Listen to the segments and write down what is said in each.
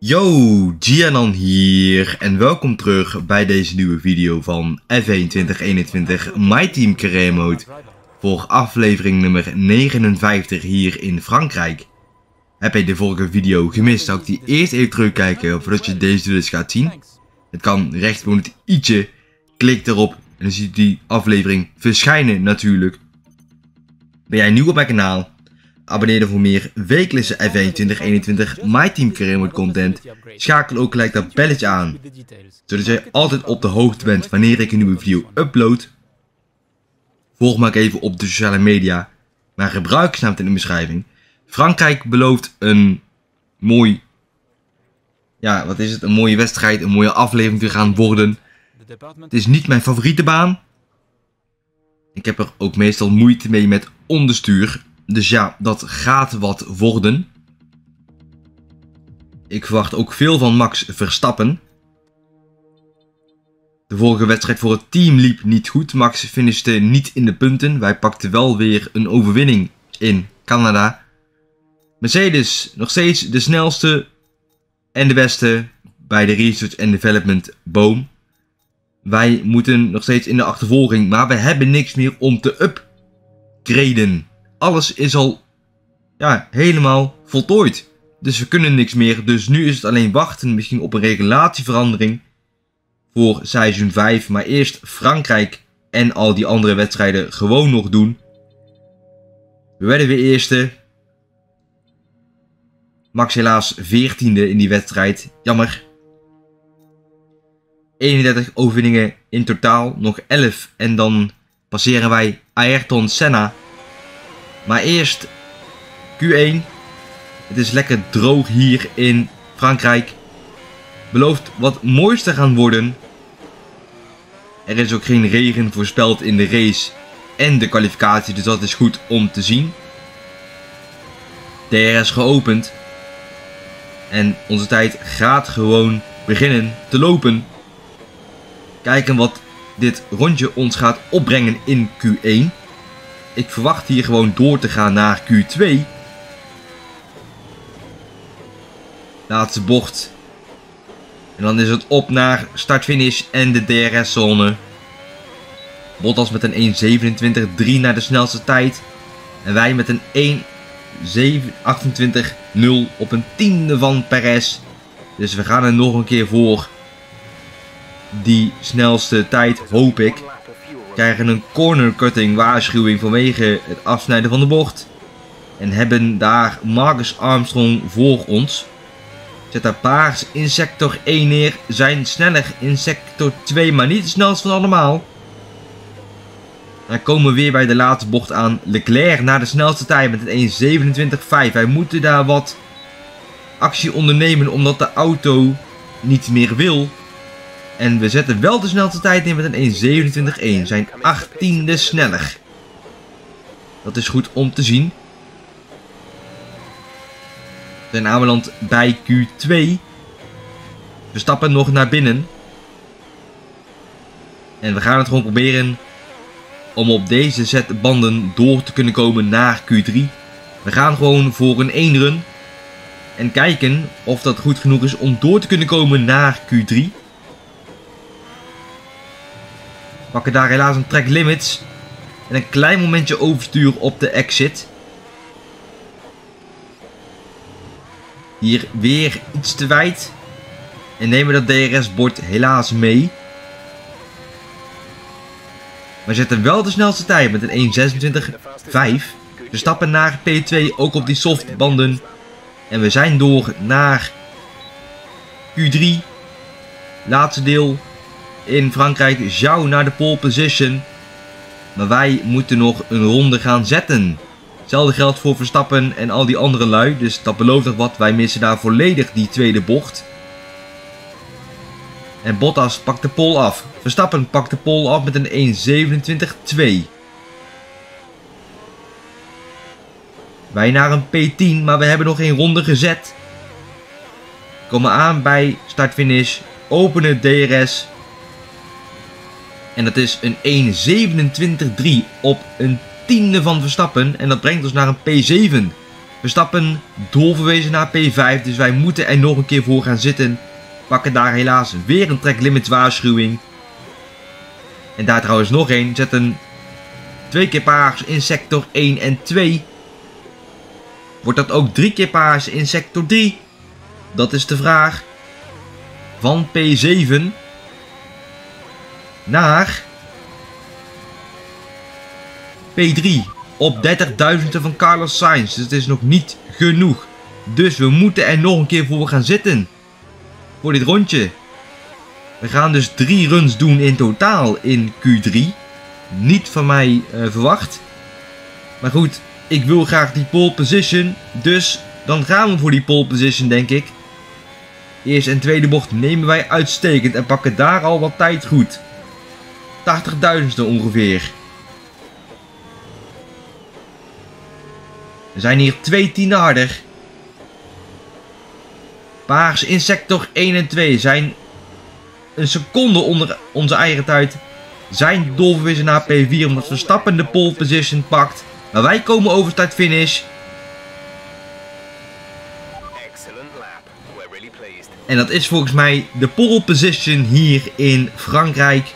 Yo, Gianan hier en welkom terug bij deze nieuwe video van F1 2021 My Team Career Mode voor aflevering nummer 59 hier in Frankrijk. Heb je de vorige video gemist, zou ik die eerst even terugkijken voordat je deze dus gaat zien. Het kan rechtboven het i'tje, klik erop en dan ziet die aflevering verschijnen natuurlijk. Ben jij nieuw op mijn kanaal? Abonneer voor meer wekelijkse F1 2021 My Team Career content. Schakel ook gelijk dat belletje aan, zodat jij altijd op de hoogte bent wanneer ik een nieuwe video upload. Volg me ook even op de sociale media. Mijn gebruikersnaam in de beschrijving. Frankrijk belooft een mooi, ja wat is het, een mooie wedstrijd, een mooie aflevering te gaan worden. Het is niet mijn favoriete baan. Ik heb er ook meestal moeite mee met onderstuur. Dus ja, dat gaat wat worden. Ik verwacht ook veel van Max Verstappen. De vorige wedstrijd voor het team liep niet goed. Max finishte niet in de punten. Wij pakten wel weer een overwinning in Canada. Mercedes nog steeds de snelste en de beste bij de research en development boom. Wij moeten nog steeds in de achtervolging, maar we hebben niks meer om te upgraden alles is al ja, helemaal voltooid. Dus we kunnen niks meer. Dus nu is het alleen wachten misschien op een regulatieverandering voor seizoen 5. Maar eerst Frankrijk en al die andere wedstrijden gewoon nog doen. We werden weer eerste. Max helaas 14e in die wedstrijd. Jammer. 31 overwinningen in totaal. Nog 11. En dan passeren wij Ayrton Senna maar eerst Q1. Het is lekker droog hier in Frankrijk. Belooft wat moois te gaan worden. Er is ook geen regen voorspeld in de race en de kwalificatie, dus dat is goed om te zien. DRS geopend. En onze tijd gaat gewoon beginnen te lopen. Kijken wat dit rondje ons gaat opbrengen in Q1. Ik verwacht hier gewoon door te gaan naar Q2. Laatste bocht. En dan is het op naar start-finish en de DRS-zone. Bottas met een 1.27.3 naar de snelste tijd. En wij met een 1.28.0 op een tiende van Perez. Dus we gaan er nog een keer voor. Die snelste tijd, hoop ik krijgen een corner cutting waarschuwing vanwege het afsnijden van de bocht. En hebben daar Marcus Armstrong voor ons. Zet daar paars in sector 1 neer. Zijn sneller in sector 2, maar niet de snelste van allemaal. Dan komen we weer bij de laatste bocht aan. Leclerc naar de snelste tijd met een 1.27.5. Wij moeten daar wat actie ondernemen omdat de auto niet meer wil. En we zetten wel de snelste tijd in met een 1.27.1. Zijn 18e sneller. Dat is goed om te zien. We zijn aanbeland bij Q2. We stappen nog naar binnen. En we gaan het gewoon proberen om op deze set banden door te kunnen komen naar Q3. We gaan gewoon voor een 1 run. En kijken of dat goed genoeg is om door te kunnen komen naar Q3. Pakken daar helaas een track limits. En een klein momentje overstuur op de exit. Hier weer iets te wijd. En nemen dat DRS-bord helaas mee. Maar zetten wel de snelste tijd met een 1.26.5. We stappen naar P2, ook op die softbanden. En we zijn door naar Q3. Laatste deel in Frankrijk jou naar de pole position. Maar wij moeten nog een ronde gaan zetten. Hetzelfde geldt voor Verstappen en al die andere lui. Dus dat belooft nog wat. Wij missen daar volledig die tweede bocht. En Bottas pakt de pole af. Verstappen pakt de pole af met een 1.27.2. Wij naar een P10, maar we hebben nog geen ronde gezet. Komen aan bij start-finish. Openen DRS. En dat is een 1.27.3 op een tiende van Verstappen. En dat brengt ons naar een P7. Verstappen doorverwezen naar P5, dus wij moeten er nog een keer voor gaan zitten. Pakken daar helaas weer een track waarschuwing. En daar trouwens nog één. Zetten twee keer paars in sector 1 en 2. Wordt dat ook drie keer paars in sector 3? Dat is de vraag. Van P7 naar P3 op 30.000 van Carlos Sainz. Dus het is nog niet genoeg. Dus we moeten er nog een keer voor gaan zitten. Voor dit rondje. We gaan dus drie runs doen in totaal in Q3. Niet van mij uh, verwacht. Maar goed, ik wil graag die pole position. Dus dan gaan we voor die pole position denk ik. Eerste en tweede bocht nemen wij uitstekend en pakken daar al wat tijd goed. 80.000ste ongeveer. We zijn hier twee tienden harder. Paars in sector 1 en 2 zijn een seconde onder onze eigen tijd. Zijn doorverwissen naar P4 omdat Verstappen de pole position pakt. Maar wij komen over start finish. En dat is volgens mij de pole position hier in Frankrijk.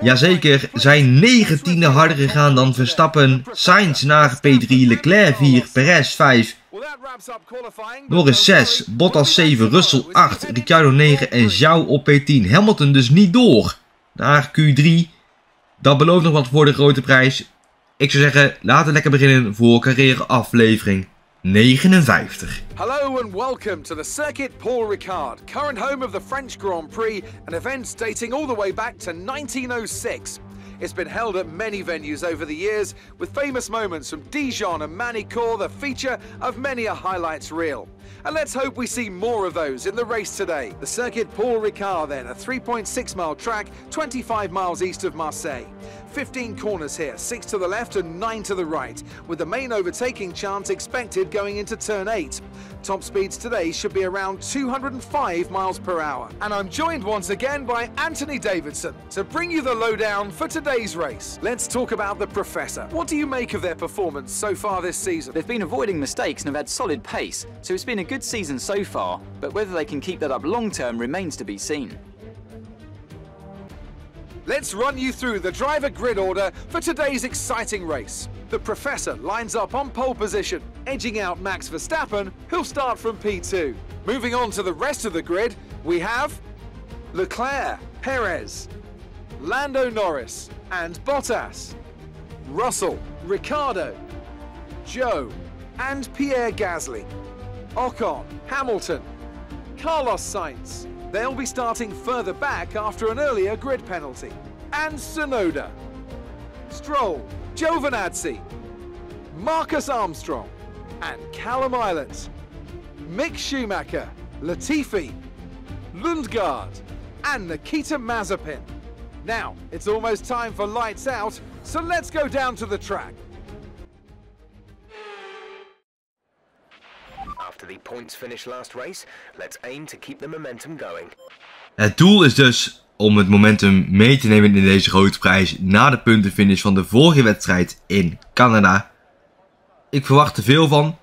Jazeker, zijn 19e harder gegaan dan Verstappen. Sainz naar P3, Leclerc 4, Perez 5. Norris 6, Bottas 7, Russell 8, Ricciardo 9 en Zhou op P10. Hamilton dus niet door naar Q3. Dat belooft nog wat voor de grote prijs. Ik zou zeggen, laten we lekker beginnen voor carrière aflevering 59. Hello and welcome to the Circuit Paul Ricard, current home of the French Grand Prix, an event dating all the way back to 1906. It's been held at many venues over the years, with famous moments from Dijon and Manicourt the feature of many a highlights reel. And let's hope we see more of those in the race today. The Circuit Paul Ricard then, a 3.6 mile track, 25 miles east of Marseille. 15 corners here, 6 to the left and 9 to the right, with the main overtaking chance expected going into turn 8. Top speeds today should be around 205 miles per hour. And I'm joined once again by Anthony Davidson to bring you the lowdown for today's race. Let's talk about the Professor. What do you make of their performance so far this season? They've been avoiding mistakes and have had solid pace, so it's been a good season so far, but whether they can keep that up long term remains to be seen. Let's run you through the driver grid order for today's exciting race. The Professor lines up on pole position, edging out Max Verstappen, who'll start from P2. Moving on to the rest of the grid, we have Leclerc, Perez, Lando Norris, and Bottas, Russell, Ricardo, Joe, and Pierre Gasly, Ocon, Hamilton, Carlos Sainz, They'll be starting further back after an earlier grid penalty. And Sonoda, Stroll, Giovinazzi, Marcus Armstrong, and Callum Islands, Mick Schumacher, Latifi, Lundgaard, and Nikita Mazepin. Now, it's almost time for lights out, so let's go down to the track. The points finish last race, let's aim to keep the momentum going. Het doel is dus om het momentum mee te nemen in deze grote prijs na de puntenfinish van de vorige wedstrijd in Canada. Ik verwacht er veel van.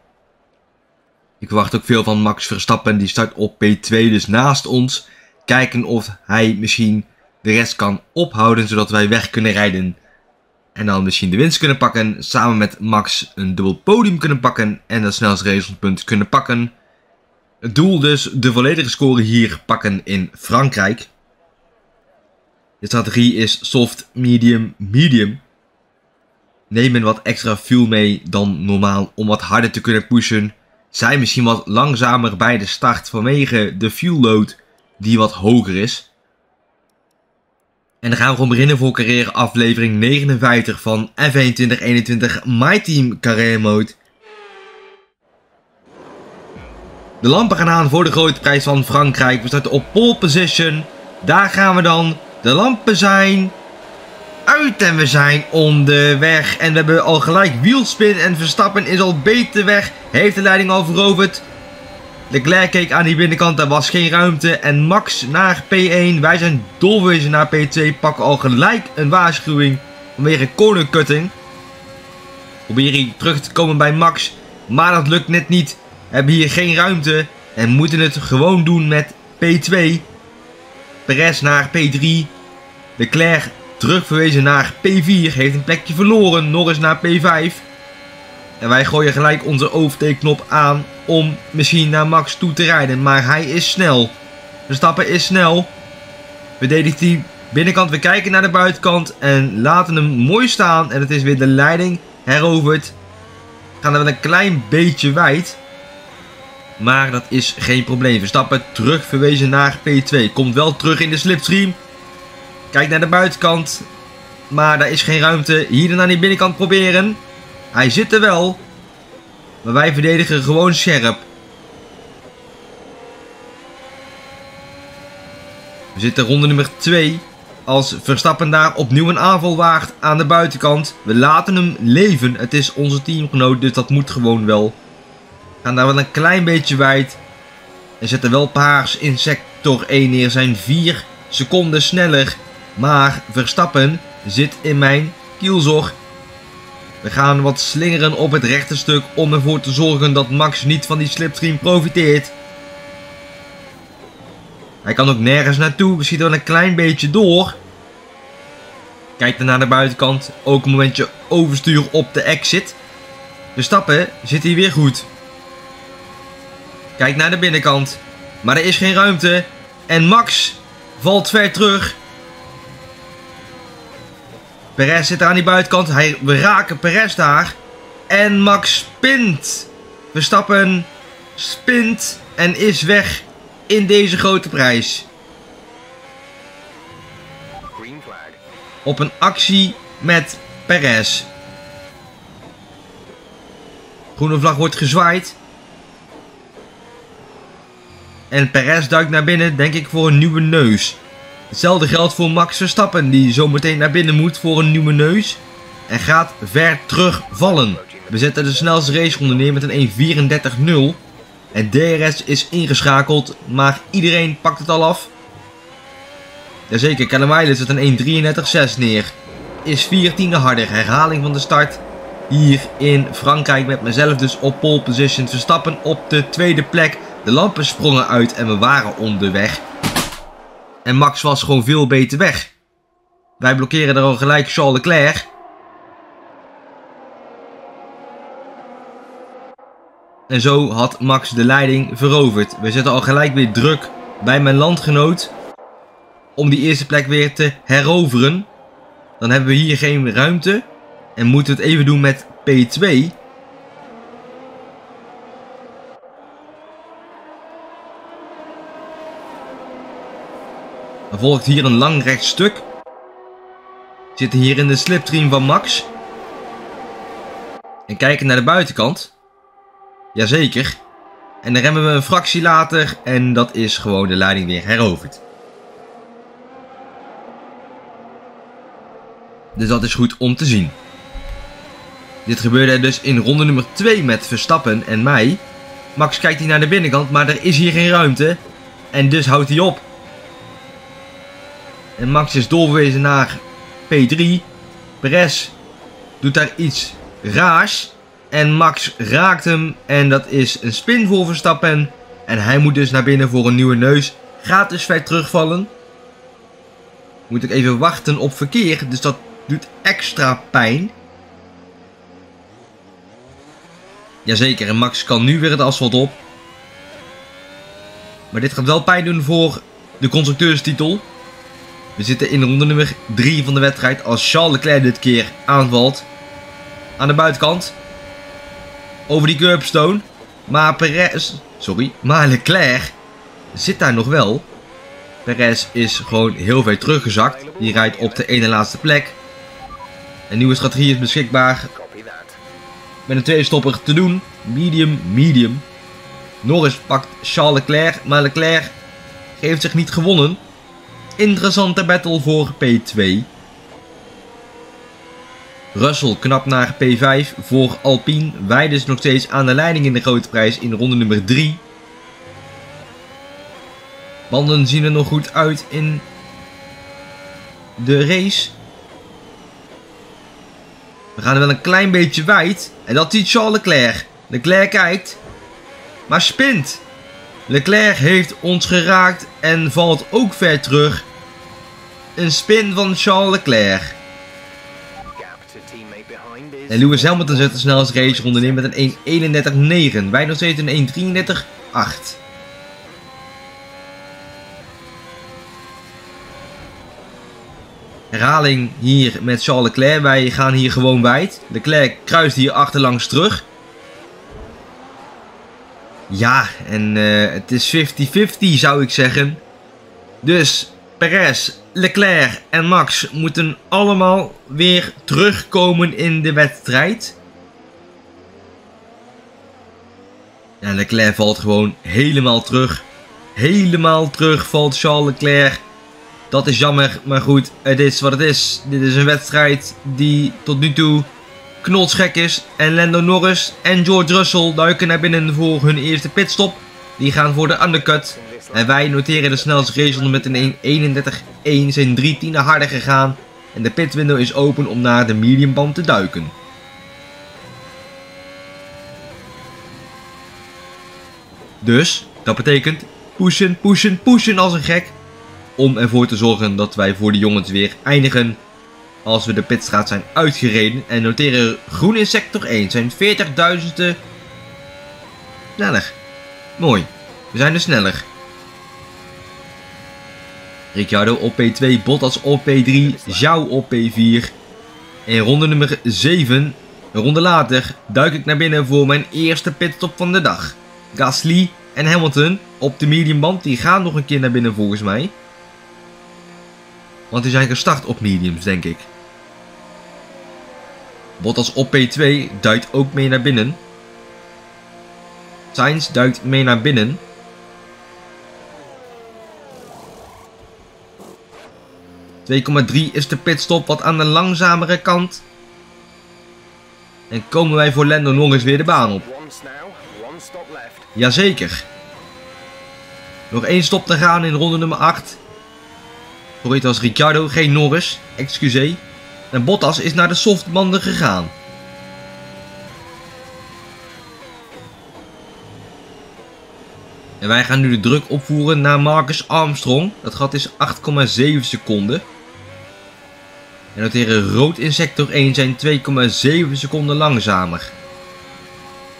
Ik verwacht ook veel van Max Verstappen, die start op P2, dus naast ons. Kijken of hij misschien de rest kan ophouden, zodat wij weg kunnen rijden en dan misschien de winst kunnen pakken. Samen met Max een dubbel podium kunnen pakken. En dat snelste resultpunt kunnen pakken. Het doel dus de volledige score hier pakken in Frankrijk. De strategie is soft, medium, medium. Neem wat extra fuel mee dan normaal om wat harder te kunnen pushen. Zijn misschien wat langzamer bij de start vanwege de fuel load die wat hoger is. En dan gaan we gewoon beginnen voor carrière aflevering 59 van F1 2021 My Team Carrière Mode. De lampen gaan aan voor de grote prijs van Frankrijk. We starten op pole position. Daar gaan we dan. De lampen zijn uit en we zijn onderweg. En we hebben al gelijk wielspin en Verstappen is al beter weg. Heeft de leiding al veroverd. Leclerc keek aan die binnenkant, er was geen ruimte. En Max naar P1. Wij zijn dolwezen naar P2. Pakken al gelijk een waarschuwing vanwege corner cutting. Probeer hij terug te komen bij Max. Maar dat lukt net niet. Hebben hier geen ruimte. En moeten het gewoon doen met P2. Perez naar P3. Leclerc terugverwezen naar P4. Heeft een plekje verloren. Norris naar P5. En wij gooien gelijk onze overtakeknop aan om misschien naar Max toe te rijden. Maar hij is snel. Verstappen is snel. Verdedigt die binnenkant. We kijken naar de buitenkant en laten hem mooi staan. En het is weer de leiding heroverd. Gaan er wel een klein beetje wijd. Maar dat is geen probleem. Verstappen terug verwezen naar P2. Komt wel terug in de slipstream. Kijk naar de buitenkant. Maar daar is geen ruimte. Hier dan aan die binnenkant proberen. Hij zit er wel. Maar wij verdedigen gewoon scherp. We zitten ronde nummer 2. Als Verstappen daar opnieuw een aanval waagt aan de buitenkant. We laten hem leven. Het is onze teamgenoot, dus dat moet gewoon wel. Gaan daar wel een klein beetje wijd. En zetten wel paars in sector 1 neer. Zijn 4 seconden sneller. Maar Verstappen zit in mijn kielzog. We gaan wat slingeren op het rechte stuk om ervoor te zorgen dat Max niet van die slipstream profiteert. Hij kan ook nergens naartoe. We schieten wel een klein beetje door. Kijk dan naar de buitenkant. Ook een momentje overstuur op de exit. De stappen zit hier weer goed. Kijk naar de binnenkant. Maar er is geen ruimte. En Max valt ver terug. Perez zit aan die buitenkant. Hij, we raken Perez daar. En Max spint. Verstappen spint en is weg in deze grote prijs. Op een actie met Perez. Groene vlag wordt gezwaaid. En Perez duikt naar binnen, denk ik, voor een nieuwe neus. Hetzelfde geldt voor Max Verstappen, die zometeen naar binnen moet voor een nieuwe neus. En gaat ver terugvallen. We zetten de snelste raceronde neer met een 1.34.0. En DRS is ingeschakeld, maar iedereen pakt het al af. Jazeker, Callum Wiley zet een 1.33.6 neer. Is 14e harder. Herhaling van de start hier in Frankrijk met mezelf dus op pole position. Verstappen op de tweede plek. De lampen sprongen uit en we waren onderweg. En Max was gewoon veel beter weg. Wij blokkeren er al gelijk Charles Leclerc. En zo had Max de leiding veroverd. We zetten al gelijk weer druk bij mijn landgenoot. Om die eerste plek weer te heroveren. Dan hebben we hier geen ruimte. En moeten we het even doen met P2. Dan volgt hier een lang rechtstuk. We zitten hier in de slipstream van Max. En kijken naar de buitenkant. Jazeker. En dan remmen we een fractie later en dat is gewoon de leiding weer heroverd. Dus dat is goed om te zien. Dit gebeurde dus in ronde nummer 2 met Verstappen en mij. Max kijkt hier naar de binnenkant, maar er is hier geen ruimte. En dus houdt hij op. En Max is doorverwezen naar P3. Perez doet daar iets raars. En Max raakt hem. En dat is een spin voor Verstappen. En hij moet dus naar binnen voor een nieuwe neus. Gaat dus ver terugvallen. Moet ik even wachten op verkeer. Dus dat doet extra pijn. Jazeker, en Max kan nu weer het asfalt op. Maar dit gaat wel pijn doen voor de constructeurstitel. We zitten in ronde nummer 3 van de wedstrijd als Charles Leclerc dit keer aanvalt. Aan de buitenkant. Over die curbstone. Maar Perez, sorry, maar Leclerc zit daar nog wel. Perez is gewoon heel ver teruggezakt. Die rijdt op de ene laatste plek. Een nieuwe strategie is beschikbaar met een tweede stopper te doen. Medium, medium. Norris pakt Charles Leclerc, maar Leclerc heeft zich niet gewonnen. Interessante battle voor P2. Russell knap naar P5 voor Alpine. Wij dus nog steeds aan de leiding in de grote prijs in ronde nummer 3. Banden zien er nog goed uit in de race. We gaan er wel een klein beetje wijd. En dat ziet Charles Leclerc. Leclerc kijkt. Maar spint. Leclerc heeft ons geraakt en valt ook ver terug. Een spin van Charles Leclerc. En Lewis Hamilton zet de snelste raceronde neer met een 1.31.9. Wij nog steeds een 1.33.8. Herhaling hier met Charles Leclerc. Wij gaan hier gewoon wijd. Leclerc kruist hier achterlangs terug. Ja, en eh, het is 50-50 zou ik zeggen. Dus Perez, Leclerc en Max moeten allemaal weer terugkomen in de wedstrijd. En Leclerc valt gewoon helemaal terug. Helemaal terug valt Charles Leclerc. Dat is jammer, maar goed, het is wat het is. Dit is een wedstrijd die tot nu toe knotsgek is. En Lando Norris en George Russell duiken naar binnen voor hun eerste pitstop. Die gaan voor de undercut. En wij noteren de snelste raceronde met een 1.31.1. Zijn drie tienden harder gegaan. En de pitwindow is open om naar de mediumband te duiken. Dus, dat betekent pushen, pushen, pushen als een gek. Om ervoor te zorgen dat wij voor de jongens weer eindigen als we de pitstraat zijn uitgereden. En noteren groen in sector 1 zijn 40.000ste sneller. Mooi, we zijn dus sneller. Ricciardo op P2, Bottas op P3, Zhou op P4. En ronde nummer 7, een ronde later, duik ik naar binnen voor mijn eerste pitstop van de dag. Gasly en Hamilton op de mediumband, die gaan nog een keer naar binnen volgens mij. Want die zijn gestart op mediums, denk ik. Bottas op P2 duikt ook mee naar binnen. Sainz duikt mee naar binnen. ...2,3 is de pitstop wat aan de langzamere kant. En komen wij voor Lando Norris weer de baan op. Jazeker. Nog één stop te gaan in ronde nummer 8. Sorry, het was Ricciardo, geen Norris. Excuseer. En Bottas is naar de softbanden gegaan. En wij gaan nu de druk opvoeren naar Marcus Armstrong. Dat gat is 8,7 seconden. En noteren rood in sector 1 zijn 2,7 seconden langzamer.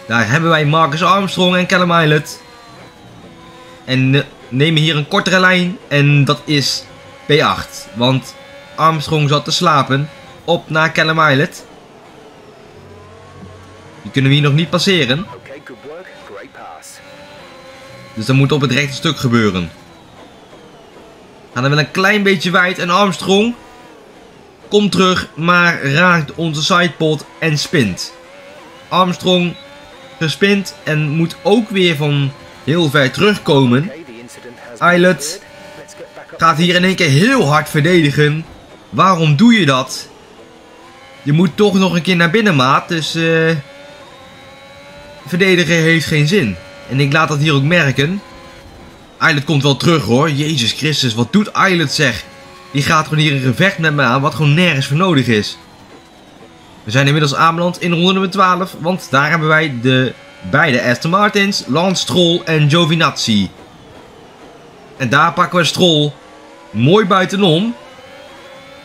Daar hebben wij Marcus Armstrong en Callum Islet. En nemen hier een kortere lijn. En dat is P8. Want Armstrong zat te slapen. Op naar Callum Islet. Die kunnen we hier nog niet passeren. Dus dat moet op het rechte stuk gebeuren. Gaan er wel een klein beetje wijd. En Armstrong komt terug. Maar raakt onze sidepod en spint. Armstrong gespint. En moet ook weer van heel ver terugkomen. Islet gaat hier in één keer heel hard verdedigen. Waarom doe je dat? Je moet toch nog een keer naar binnen, maat. Dus eh verdedigen heeft geen zin. En ik laat dat hier ook merken. Islet komt wel terug hoor. Jezus Christus, wat doet Islet zeg? Die gaat gewoon hier een gevecht met me aan, wat gewoon nergens voor nodig is. We zijn inmiddels aanbeland in ronde nummer 12. Want daar hebben wij de beide Aston Martins, Lance Stroll en Giovinazzi. En daar pakken we Stroll mooi buitenom.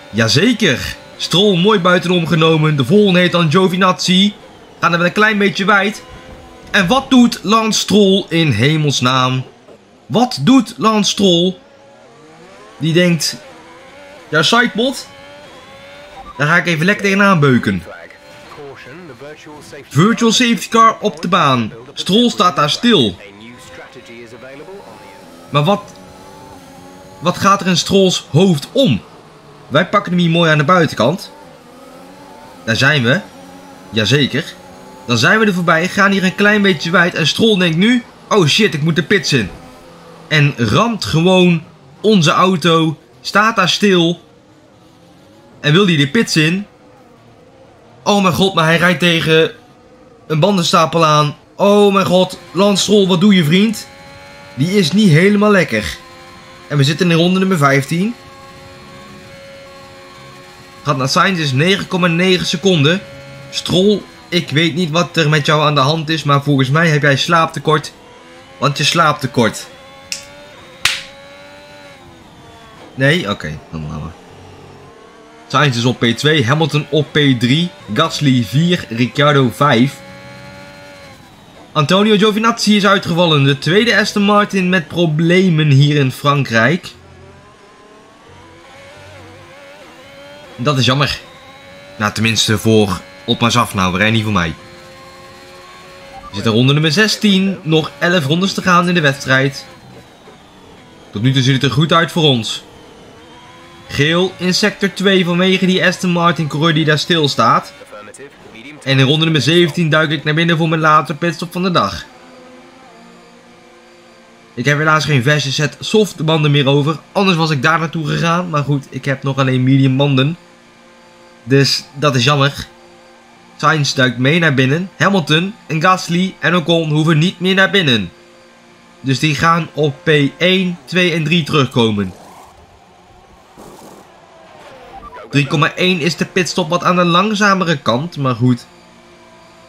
Jazeker. Stroll mooi buitenom genomen. De volgende heet dan Giovinazzi. Gaan er wel een klein beetje wijd. En wat doet Lance Stroll in hemelsnaam? Wat doet Lance Stroll? Die denkt... Ja, sidepot. Daar ga ik even lekker tegenaan beuken. Virtual safety car op de baan. Stroll staat daar stil. Maar wat... Wat gaat er in Strolls hoofd om? Wij pakken hem hier mooi aan de buitenkant. Daar zijn we. Jazeker. Dan zijn we er voorbij, gaan hier een klein beetje wijd. En Stroll denkt nu... Oh shit, ik moet de pits in. En ramt gewoon onze auto. Staat daar stil. En wil hij de pits in. Oh mijn god, maar hij rijdt tegen een bandenstapel aan. Oh mijn god, Lance Stroll, wat doe je vriend? Die is niet helemaal lekker. En we zitten in ronde nummer 15. Gaat naar Sainz is 9,9 seconden. Strol, ik weet niet wat er met jou aan de hand is, maar volgens mij heb jij slaaptekort. Want je slaapt tekort. Nee? Oké, dan gaan we. Sainz is op P2, Hamilton op P3, Gasly 4, Ricciardo 5. Antonio Giovinazzi is uitgevallen, de tweede Aston Martin met problemen hier in Frankrijk. Dat is jammer. Nou, tenminste voor Otmar Zafnauer en niet voor mij. We zitten ronde nummer 16, nog 11 rondes te gaan in de wedstrijd. Tot nu toe ziet het er goed uit voor ons. Geel in sector 2 vanwege die Aston Martin coureur die daar stil staat. Affirmative. Medium En in ronde nummer 17 duik ik naar binnen voor mijn laatste pitstop van de dag. Ik heb helaas geen verse set soft banden meer over, anders was ik daar naartoe gegaan. Maar goed, ik heb nog alleen medium banden. Dus dat is jammer. Sainz duikt mee naar binnen. Hamilton en Gasly en Ocon hoeven niet meer naar binnen. Dus die gaan op P1, 2 en 3 terugkomen. 3,1 is de pitstop wat aan de langzamere kant, maar goed.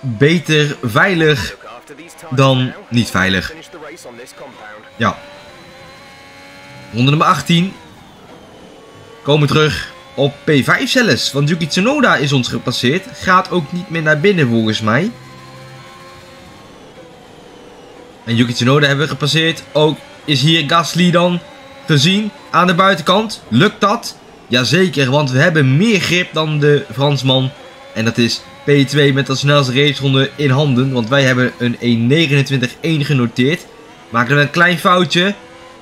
Beter veilig dan niet veilig. Ja. Ronde nummer 18. Komen terug op P5 zelfs. Want Yuki Tsunoda is ons gepasseerd. Gaat ook niet meer naar binnen volgens mij. En Yuki Tsunoda hebben we gepasseerd. Ook is hier Gasly dan gezien aan de buitenkant. Lukt dat? Jazeker, want we hebben meer grip dan de Fransman. En dat is P2 met de snelste raceronde in handen. Want wij hebben een 1.29.1 genoteerd. Maken we een klein foutje.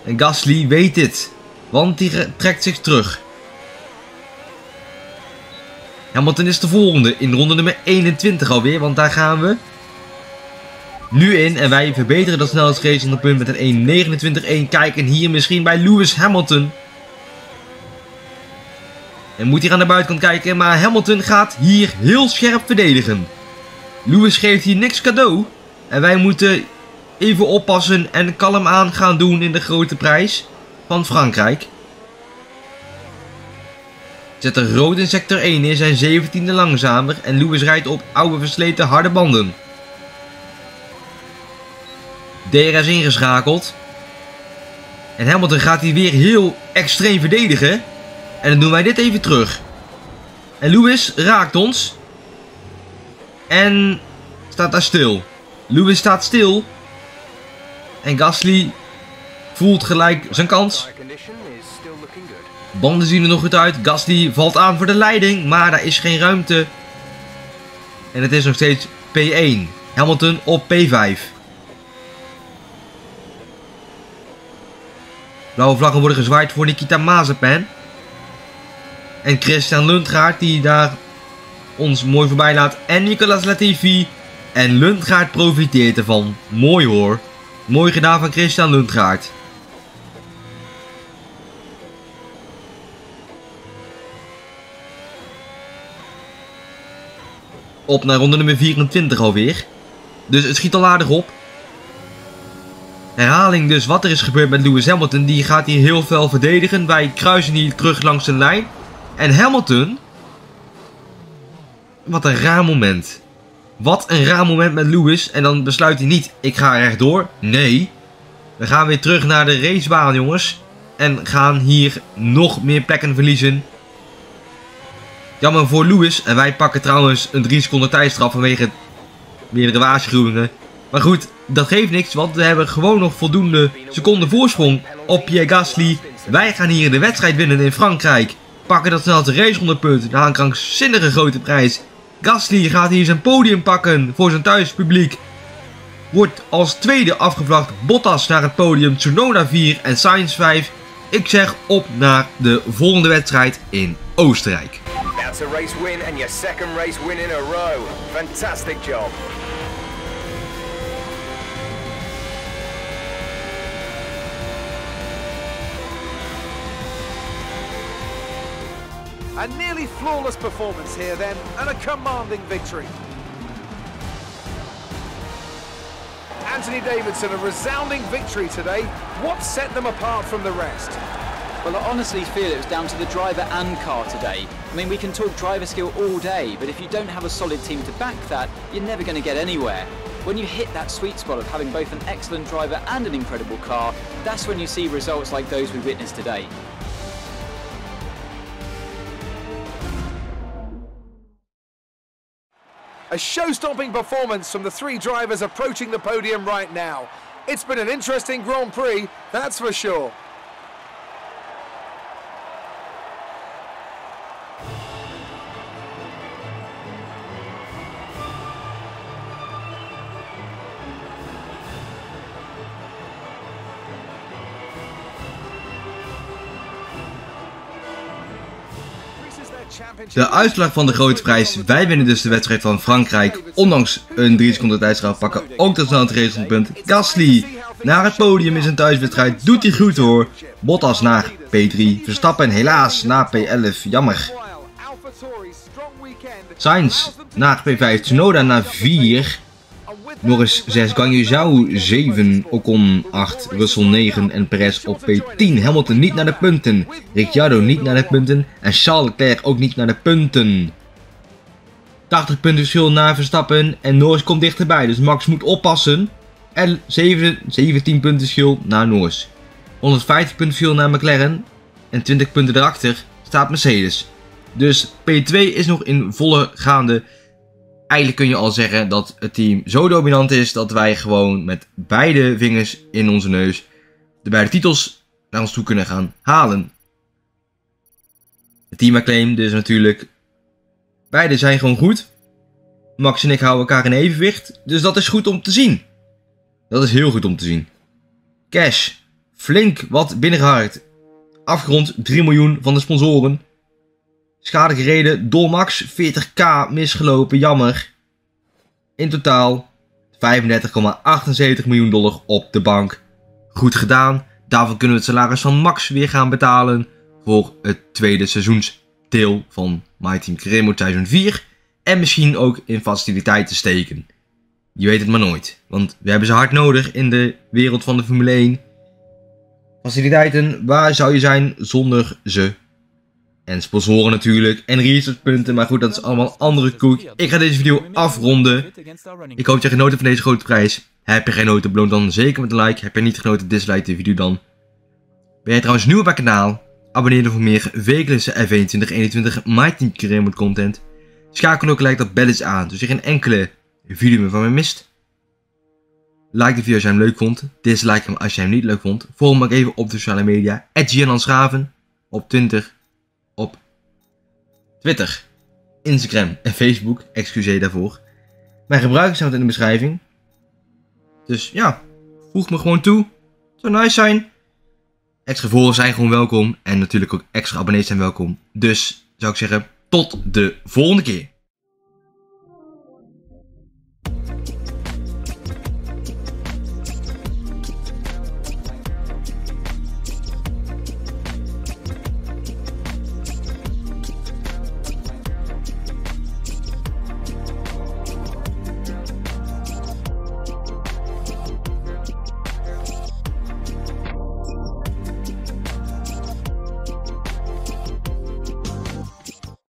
En Gasly weet dit. Want die re- trekt zich terug. Hamilton is de volgende in ronde nummer 21 alweer. Want daar gaan we nu in. En wij verbeteren dat snelste racerondepunt met een 1.29.1. Kijken hier misschien bij Lewis Hamilton. En moet hier aan de buitenkant kijken. Maar Hamilton gaat hier heel scherp verdedigen. Lewis geeft hier niks cadeau. En wij moeten even oppassen en kalm aan gaan doen in de grote prijs van Frankrijk. Zet er rood in sector 1 in zijn 17e langzamer en Lewis rijdt op oude versleten harde banden. DRS ingeschakeld. En Hamilton gaat hier weer heel extreem verdedigen. En dan doen wij dit even terug. En Lewis raakt ons. En staat daar stil. Lewis staat stil. En Gasly voelt gelijk zijn kans. Banden zien er nog goed uit. Gasly valt aan voor de leiding, maar daar is geen ruimte. En het is nog steeds P1. Hamilton op P5. Blauwe vlaggen worden gezwaaid voor Nikita Mazepin. En Christian Lundgaard die daar ons mooi voorbij laat. En Nicolas Latifi. En Lundgaard profiteert ervan. Mooi hoor. Mooi gedaan van Christian Lundgaard. Op naar ronde nummer 24 alweer. Dus het schiet al aardig op. Herhaling dus wat er is gebeurd met Lewis Hamilton. Die gaat hier heel fel verdedigen. Wij kruisen hier terug langs de lijn. En Hamilton. Wat een raar moment. Wat een raar moment met Lewis. En dan besluit hij niet, ik ga rechtdoor. Nee. We gaan weer terug naar de racebaan jongens. En gaan hier nog meer plekken verliezen. Jammer voor Lewis. En wij pakken trouwens een 3 seconden tijdstraf vanwege meerdere waarschuwingen. Maar goed, dat geeft niks, want we hebben gewoon nog voldoende seconden voorsprong op Pierre Gasly. Wij gaan hier de wedstrijd winnen in Frankrijk. Pakken dat snelste raceronderpunt na een krankzinnige grote prijs. Gasly gaat hier zijn podium pakken voor zijn thuispubliek. Wordt als tweede afgevlacht Bottas naar het podium, Tsunoda 4 en Sainz 5. Ik zeg op naar de volgende wedstrijd in Oostenrijk. That's a race win and your second race win in a row. Fantastic job. A nearly flawless performance here then, and a commanding victory. Anthony Davidson, a resounding victory today. What set them apart from the rest? Well, I honestly feel it was down to the driver and car today. I mean, we can talk driver skill all day, but if you don't have a solid team to back that, you're never going to get anywhere. When you hit that sweet spot of having both an excellent driver and an incredible car, that's when you see results like those we witnessed today. A show-stopping performance from the three drivers approaching the podium right now. It's been an interesting Grand Prix, that's for sure. De uitslag van de grote prijs. Wij winnen dus de wedstrijd van Frankrijk. Ondanks een 3 seconden tijdstraf pakken ook dat snel het resultaatpunt. Gasly naar het podium in zijn thuiswedstrijd. Doet hij goed hoor. Bottas naar P3. Verstappen helaas naar P11. Jammer. Sainz naar P5. Tsunoda naar 4. Norris 6, Ganyu Zhou 7, Ocon 8, Russell 9 en Perez op P10. Hamilton niet naar de punten, Ricciardo niet naar de punten en Charles Leclerc ook niet naar de punten. 80 punten verschil naar Verstappen en Norris komt dichterbij, dus Max moet oppassen. En 7, 17 punten verschil naar Norris. 150 punten verschil naar McLaren en 20 punten erachter staat Mercedes. Dus P2 is nog in volle gaande eigenlijk kun je al zeggen dat het team zo dominant is dat wij gewoon met beide vingers in onze neus de beide titels naar ons toe kunnen gaan halen. Het team acclaim dus natuurlijk. Beide zijn gewoon goed. Max en ik houden elkaar in evenwicht. Dus dat is goed om te zien. Dat is heel goed om te zien. Cash. Flink wat binnengehaald. Afgerond 3 miljoen van de sponsoren. Schade gereden door Max. 40k misgelopen, jammer. In totaal 35,78 miljoen dollar op de bank. Goed gedaan. Daarvoor kunnen we het salaris van Max weer gaan betalen. Voor het tweede seizoensdeel van My Team Cremo seizoen 4. En misschien ook in faciliteiten steken. Je weet het maar nooit. Want we hebben ze hard nodig in de wereld van de Formule 1. Faciliteiten, waar zou je zijn zonder ze? En sponsoren natuurlijk. En researchpunten. Maar goed, dat is allemaal andere koek. Ik ga deze video afronden. Ik hoop dat je genoten van deze grote prijs. Heb je genoten, beloon dan zeker met een like. Heb je niet genoten, dislike de video dan. Ben je trouwens nieuw op het kanaal? Abonneer je voor meer wekelijkse F1 2021 My Team content. Schakel ook gelijk dat belletje aan, dus je geen enkele video meer van mij mist. Like de video als je hem leuk vond. Dislike hem als je hem niet leuk vond. Volg me ook even op de sociale media. Schraven op Twitter Twitter, Instagram en Facebook. Excuseer daarvoor. Mijn gebruikers staan in de beschrijving. Dus ja, voeg me gewoon toe. Zou nice zijn. Extra volgers zijn gewoon welkom. En natuurlijk ook extra abonnees zijn welkom. Dus zou ik zeggen, tot de volgende keer.